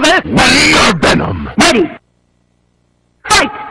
Sugar! Venom! Ready! Fight!